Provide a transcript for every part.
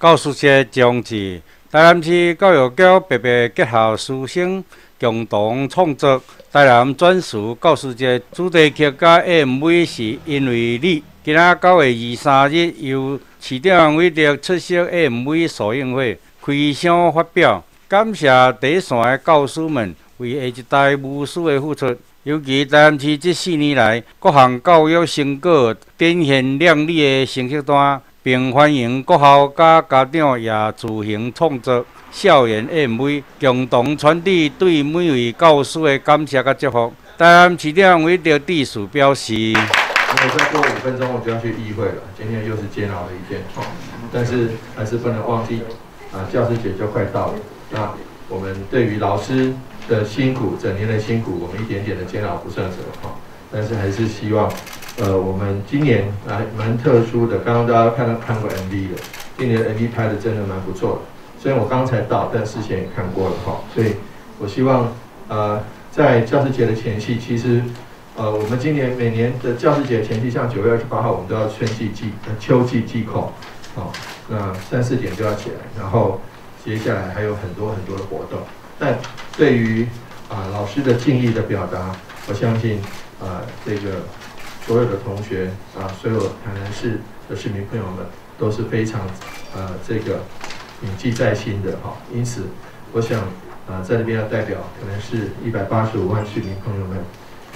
教师节将至，台南市教育局特别结合师生共同创作台南专属教师节主题曲甲 MV，是因为你。今仔九月二三日由市长为着出席 MV 首映会开箱发表，感谢第一线的教师们为下一代无私的付出。尤其台南市这四年来各项教育成果展现亮丽的成绩单，并欢迎各校甲家长也自行创作校园 MV，共同传递对每位教师的感谢甲祝福。台南市长为着致辞表示：，因为再过五分钟我就要去议会了，今天又是煎熬的一天，但是还是不能忘记，啊，教师节就快到了，那我们对于老师。的辛苦，整年的辛苦，我们一点点的煎熬不算什么哈。但是还是希望，呃，我们今年啊蛮特殊的，刚刚大家看到看过 MV 的，今年 MV 拍的真的蛮不错的。虽然我刚才到，但事前也看过了哈。所以我希望，呃，在教师节的前夕，其实，呃，我们今年每年的教师节前夕，像九月二十八号，我们都要春季祭、秋季祭孔，哦，那三四点就要起来，然后接下来还有很多很多的活动。但对于啊老师的敬意的表达，我相信啊这个所有的同学啊所有台南市的市民朋友们都是非常呃这个铭记在心的哈。因此，我想啊在这边要代表可能是一百八十五万市民朋友们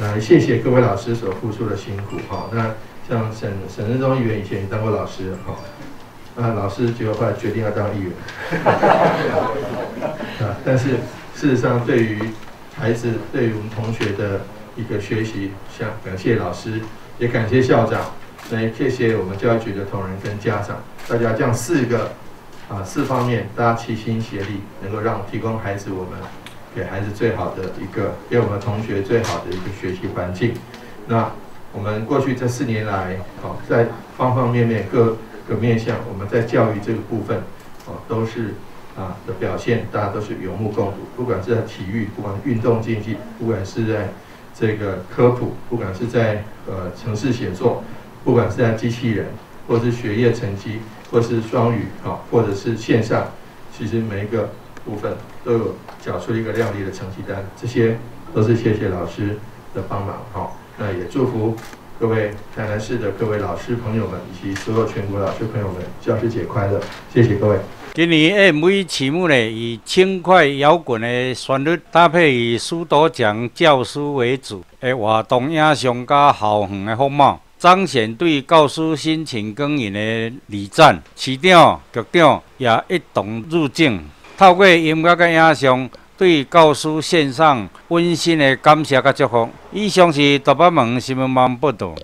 来谢谢各位老师所付出的辛苦哈。那像沈沈仁忠议员以前也当过老师哈，那老师结果后来决定要当议员。啊，但是事实上，对于孩子，对于我们同学的一个学习，像感谢老师，也感谢校长，也谢谢我们教育局的同仁跟家长，大家这样四个啊四方面，大家齐心协力，能够让提供孩子我们给孩子最好的一个，给我们同学最好的一个学习环境。那我们过去这四年来，好在方方面面各个面向，我们在教育这个部分，哦都是。啊的表现，大家都是有目共睹。不管是在体育，不管运动竞技，不管是在这个科普，不管是在呃城市写作，不管是在机器人，或是学业成绩，或是双语，啊，或者是线上，其实每一个部分都有缴出一个亮丽的成绩单。这些都是谢谢老师的帮忙，好，那也祝福各位台南市的各位老师朋友们，以及所有全国老师朋友们，教师节快乐！谢谢各位。今年 MV 曲目呢，以轻快摇滚的旋律，搭配以苏朵奖教师为主的活动影像加校园的风貌，彰显对教师辛勤耕耘的礼赞。市长、局长也一同入境，透过音乐的影像，对教师献上温馨的感谢和祝福。以上是大北门新闻网报道。